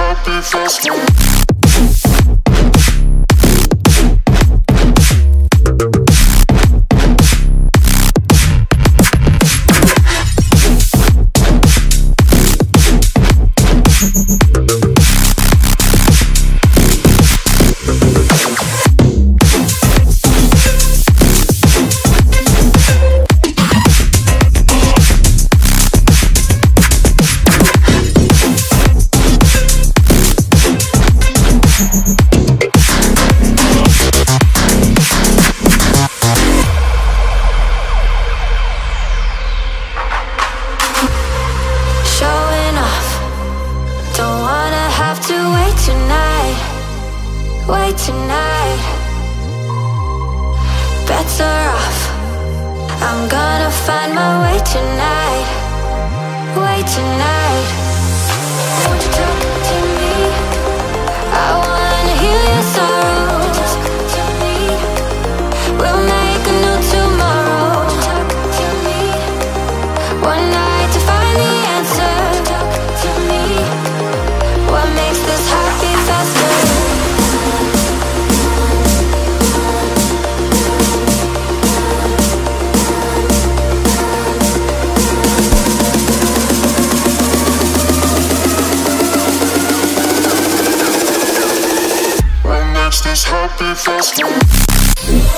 happy first tonight. Better off I'm gonna find my way tonight. Way tonight. This happy festival.